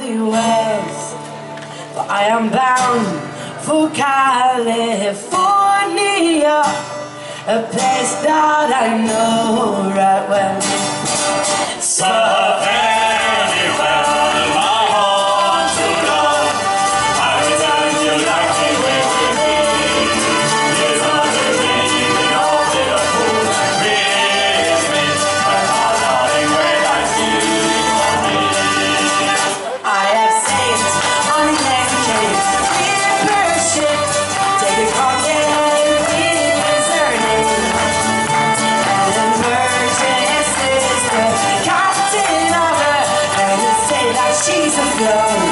the west. For I am bound for California, a place that I know right well. So she's a flow.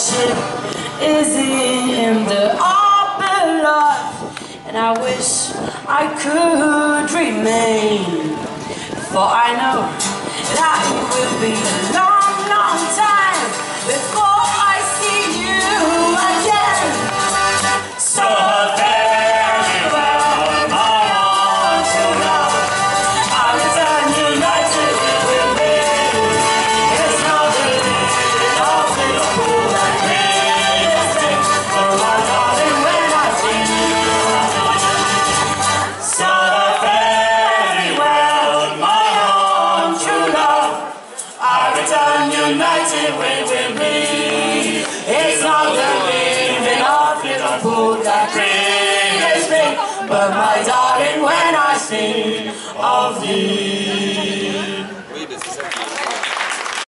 Ship is in him the open life, and I wish I could remain. For I know that it will be It's not the leaving of that brings me, but my darling, when I sing of thee.